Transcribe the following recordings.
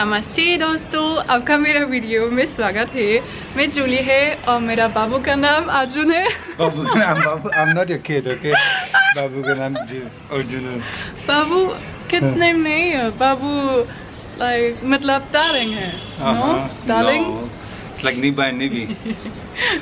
नमस्ते दोस्तों आपका मेरा वीडियो में स्वागत है। मैं जूली है और मेरा बाबू का नाम अर्जुन है। बाबू बाबू का नाम अर्जुन है। बाबू कितने हाँ। में मतलब है बाबू लाइक मतलब डार्लिंग है no darling it's like Niba and Nibi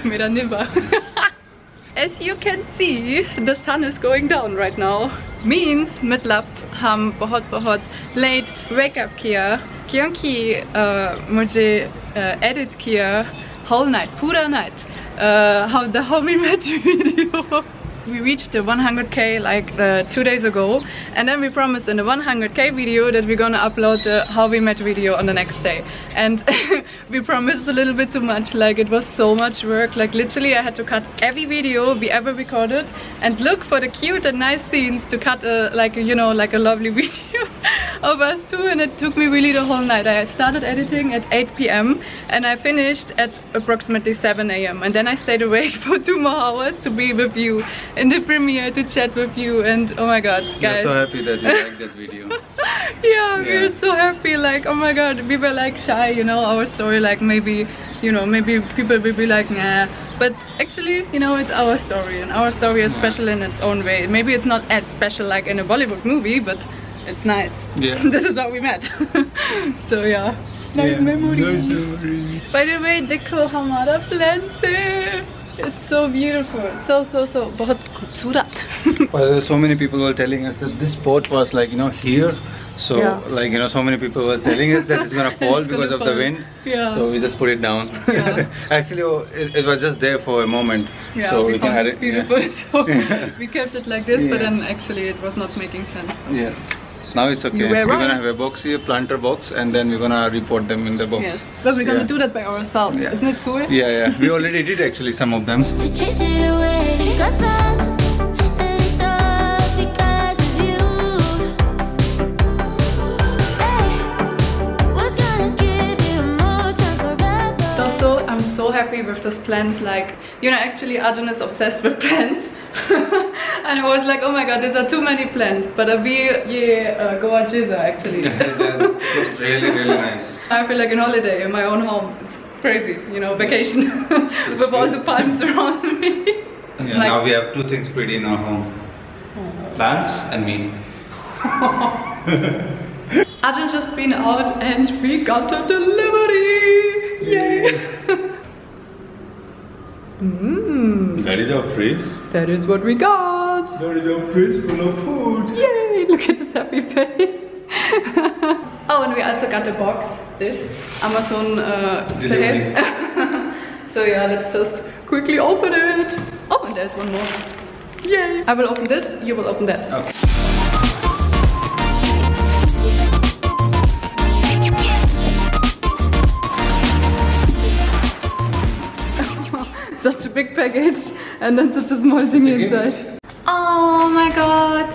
मेरा Niba As you can see, the sun is going down right now. Means मतलब हम बहुत बहुत late wake up किया क्योंकि uh, मुझे uh, edit किया whole night, पूरा night. Uh, how the homie met video. We reached the 100k like uh, two days ago, and then we promised in the 100k video that we're gonna upload the how we met video on the next day. And we promised a little bit too much. Like it was so much work. Like literally, I had to cut every video we ever recorded and look for the cute and nice scenes to cut a like you know like a lovely video Oh, of us two. And it took me really the whole night. I started editing at 8 p.m. and I finished at approximately 7 a.m. And then I stayed awake for two more hours to be with you in the premiere to chat with you. And oh my god, guys. We're so happy that you liked that video. yeah, we're so happy. Like, oh my god, we were like shy, you know, our story. Like, maybe, you know, maybe people will be like, nah. But actually, you know, it's our story, and our story is Yeah. special in its own way. Maybe it's not as special like in a Bollywood movie, but it's nice. Yeah. this is how we met. so yeah, nice Yeah. memory. Nice memory. By the way, देखो हमारा plan से. It's so beautiful. So so so बहुत खूबसूरत. Well, so many people were telling us that this spot was like, you know, here. So, Yeah. like, you know, so many people were telling us that it's gonna fall It's because gonna of the fall. wind. Yeah. So we just put it down. Yeah. Actually, oh, it, it was just there for a moment. Yeah, so we, can found add it's beautiful, so Yeah. we kept it like this, but Yeah. then actually it was not making sense. so- Yeah. Now it's okay. You were We're right. gonna have a box here, planter box, and then we're gonna report them in the box. Yes, but we're gonna Yeah. do that by ourselves. Yeah. Isn't it cool? Yeah, yeah. We already did actually some of them. Happy with those plants. Like, you know, actually, Arjun is obsessed with plants. and I was like, oh my god, these are too many plants. But Abhi, ye uh, Goa Jiza actually. was really, really nice. I feel like in holiday in my own home. It's crazy, you know, vacation with all the palms around me. Yeah, Like- now we have two things pretty in our home. Plants and me. Arjun just been out and we got a delivery! Yay! Mmm, That is our fridge. that is what we got! That is our fridge full of food. Yay! Look at this happy face! oh, and we also got a box, this Amazon uh, Delivery. so yeah, let's just quickly open it. Oh, and there's one more. Yay! I will open this, you will open that. Okay. big package and then such a small thing inside. Oh my god!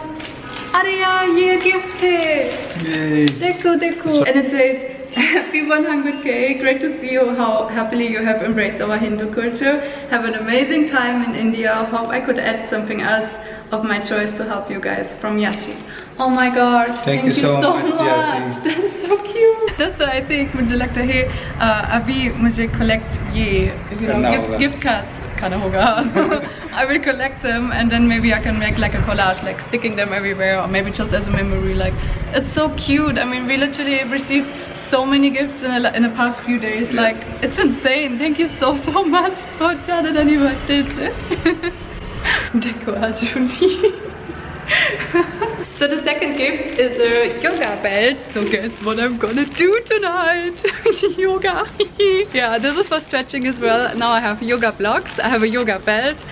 Aria, you gifted! Yay! Deku, Deku! And it says, Happy 100k! Great to see you, how happily you have embraced our Hindu culture. Have an amazing time in India. Hope I could add something else of my choice to help you guys from Yashi oh my god Thank you so much, Yashi. that is so cute दोस्तों I think मुझे लगता है uh, अभी मुझे collect ये you know, करना gift, होगा। gift cards करना होगा I will collect them and then maybe I can make like a collage like sticking them everywhere or maybe just as a memory like it's so cute I mean we literally received so many gifts in, a, in the past few days Yeah. like it's insane thank you so so much बहुत ज़्यादा धन्यवाद दिल से decoratively. so the second gift is a yoga belt. So guess what I'm gonna do tonight? yoga. yeah, this is for stretching as well. Now I have yoga blocks. I have a yoga belt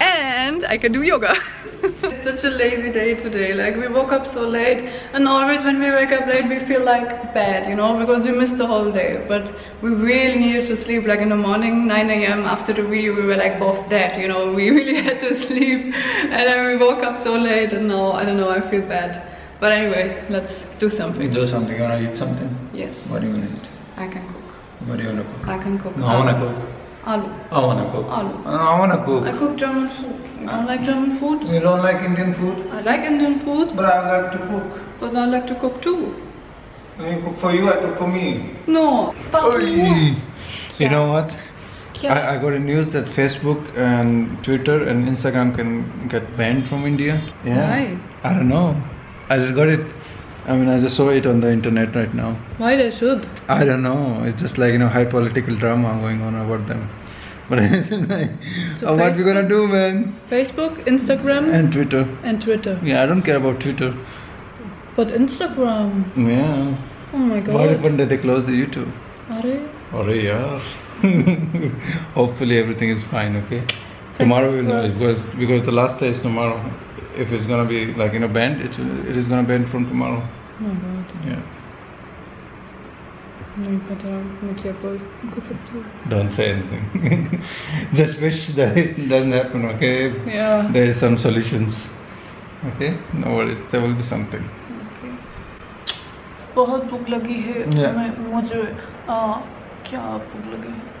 and I can do yoga it's such a lazy day today. Like we woke up so late and always when we wake up late we feel like bad, you know, because we missed the whole day. But we really needed to sleep like in the morning, 9 a.m. after the video we were like both dead, you know, we really had to sleep. And then we woke up so late and now, I don't know, I feel bad. But anyway, let's do something. Do something. You wanna eat something? Yes, What do you wanna eat? I can cook. What do you wanna cook? I can cook. No, I wanna cook. Aloo. Oh, I wanna cook. Aloo. I wanna cook. I cook German food. I don't like German food. You don't like Indian food? I like Indian food, But I like to cook. but I like to cook too. I mean, cook for you, I cook for me. No. Oi. You know what? Yeah. I, I got a news that Facebook and Twitter and Instagram can get banned from India. Yeah. Why? I don't know. I just got it. I mean, I just saw it on the internet right now. Why they should? I don't know. It's just like you know, high political drama going on about them. But like, So oh, what we gonna do, man? Facebook, Instagram, And Twitter. and Twitter. Yeah, I don't care about Twitter. But Instagram. Yeah. Oh my What god. if one day they close the YouTube? Are? Oh yeah. Hopefully everything is fine. Okay. Tomorrow we'll know because because the last day is tomorrow. If it's gonna be like you know banned, it it is gonna ban from tomorrow. Oh my god. Yeah. नहीं पता मैं क्या बोल सकती हूँ Don't say anything. Just wish that it doesn't happen. Okay. Yeah. There is some solutions. Okay. No worries. There will be something. Okay. बहुत भूख लगी है Yeah. मैं मुझे आ, क्या भूख लगी है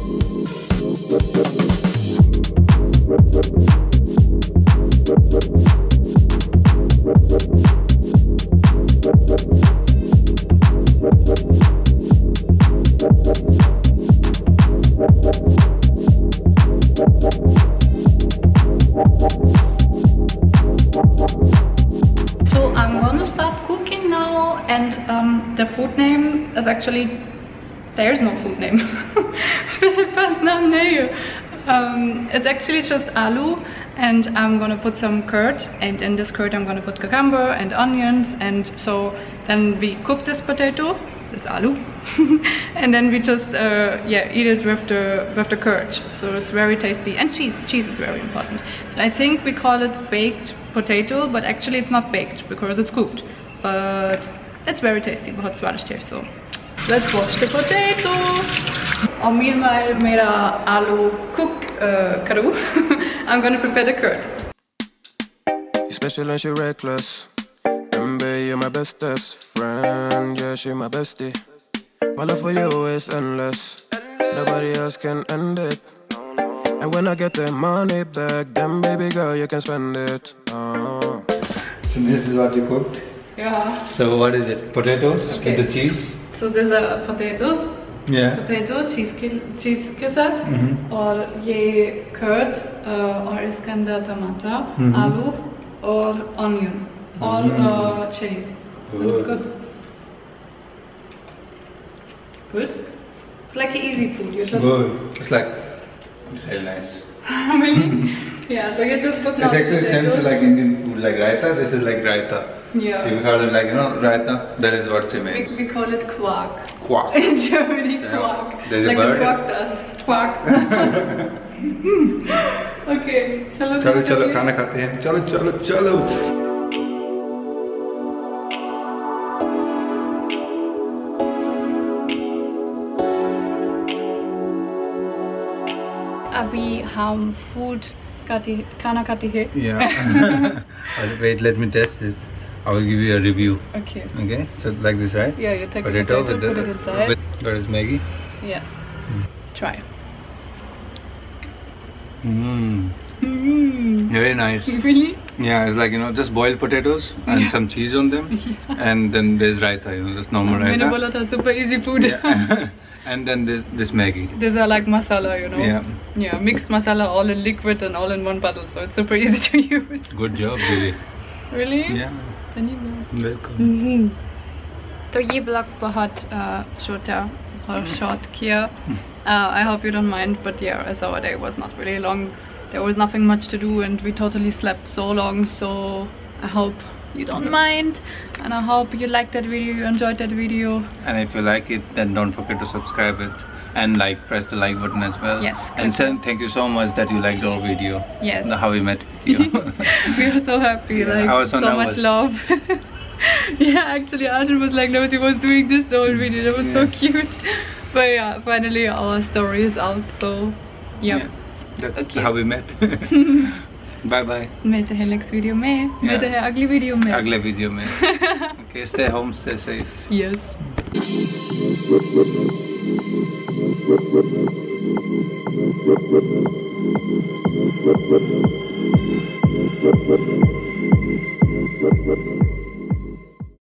and um, the food name is actually there's no food name. Um, it's actually just aloo, and I'm gonna put some curd, and in this curd I'm gonna put cucumber and onions, and so then we cook this potato, this aloo, and then we just uh, yeah eat it with the with the curd. So it's very tasty, and cheese. Cheese is very important. So I think we call it baked potato, but actually it's not baked because it's cooked. But it's very tasty, बहुत स्वादिष्ट है. So let's wash the potato. और meanwhile मेरा आलू cook uh, करूँ. I'm gonna prepare the curd. You special and she reckless. Remember, you're my bestest friend. Yeah, she my bestie. My love for you is endless. Nobody else can end it. And when I get the money back, then baby girl, you can spend it. Oh. So this is what you cooked. Yeah. So what is it? Potatoes Okay. with the cheese. So these are potatoes. Yeah. Potato चीज़ के चीज़ के साथ और ये curd और इसके अंदर टमाटर आलू और ऑनियन और chilli It's good. Good. It's like an easy food. You just Good. It's like very nice. really? Yeah. So you just put It's actually same to like Indian food, like raita. This is like raita. Yeah. If you call it like you know raita, that is what she We, we call it quark. Quack. In Germany, Yeah. quark. There's a like bird. the frog does. Quark. okay. चलो चलो खाना चलो खाइए। खाना खाते हैं चलो चलो चलो अभी हम फ़ूड खाती खाना खाती है Yeah. Wait, let me test it. I will give you a review. okay Okay, so like this, right? yeah you take Potato the with the put it inside with there is Maggie. yeah Mm. try Mm. mm. Very nice. really Yeah, it's like you know just boiled potatoes and yeah. some cheese on them, yeah. and then there's raita, you know, just normal मैंने raita. बोला था super easy food Yeah. and then this this Maggie. these are like masala you know Yeah. yeah mixed masala all in liquid and all in one bottle so it's super easy to use Good job, Julie. really Yeah. Any more? Welcome. तो ये blog बहुत uh, छोटा और short किया uh, I hope you don't mind but yeah as our day was not really long there was nothing much to do and we totally slept so long so I hope you don't mind and I hope you liked that video you enjoyed that video And if you like it, then don't forget to subscribe it and like press the like button as well. Yes, And send thank you so much that you liked our video. Yes. How we met you. we were so happy like I was so much love yeah actually Arjun was like no she was doing this the whole video that was so cute but yeah finally our story is out so yeah, That's Okay. how we met. Bye bye मिलते हैं next video में। yeah. मिलते हैं अगली video में। अगले video में। Okay stay home stay safe yes